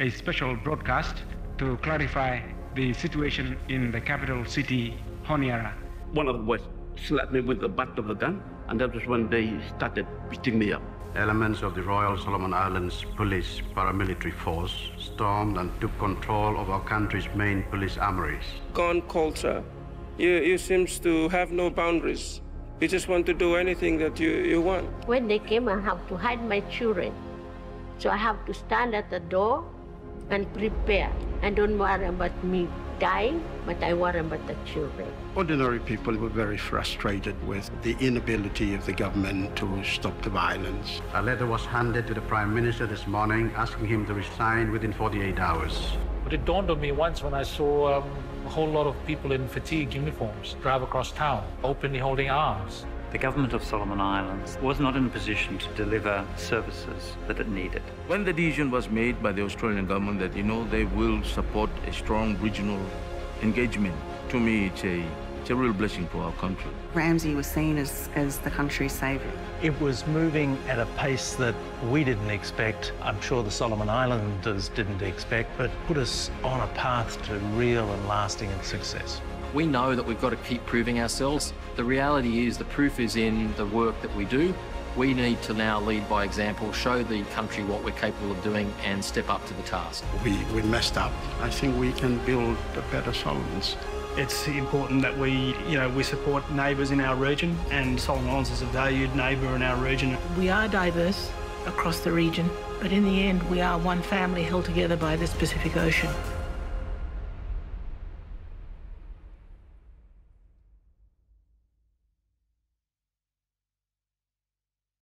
a special broadcast to clarify the situation in the capital city, Honiara. One of the boys slapped me with the butt of the gun, and that was when they started beating me up. Elements of the Royal Solomon Islands Police paramilitary force stormed and took control of our country's main police armories. Gun culture. You, you seems to have no boundaries. You just want to do anything that you, you want. When they came, I have to hide my children. So I have to stand at the door and prepare. I don't worry about me dying, but I worry about the children. Ordinary people were very frustrated with the inability of the government to stop the violence. A letter was handed to the Prime Minister this morning asking him to resign within 48 hours. But it dawned on me once when I saw um, a whole lot of people in fatigue uniforms drive across town, openly holding arms. The government of Solomon Islands was not in a position to deliver services that it needed. When the decision was made by the Australian government that, you know, they will support a strong regional engagement, to me, it's a, it's a real blessing for our country. RAMSI was seen as, as the country's saviour. It was moving at a pace that we didn't expect. I'm sure the Solomon Islanders didn't expect, but put us on a path to real and lasting success. We know that we've got to keep proving ourselves. The reality is the proof is in the work that we do. We need to now lead by example, show the country what we're capable of doing and step up to the task. We, we messed up. I think we can build a better Solomons. It's important that we, you know, we support neighbours in our region and Solomon Islands is a valued neighbour in our region. We are diverse across the region, but in the end we are one family held together by this Pacific Ocean.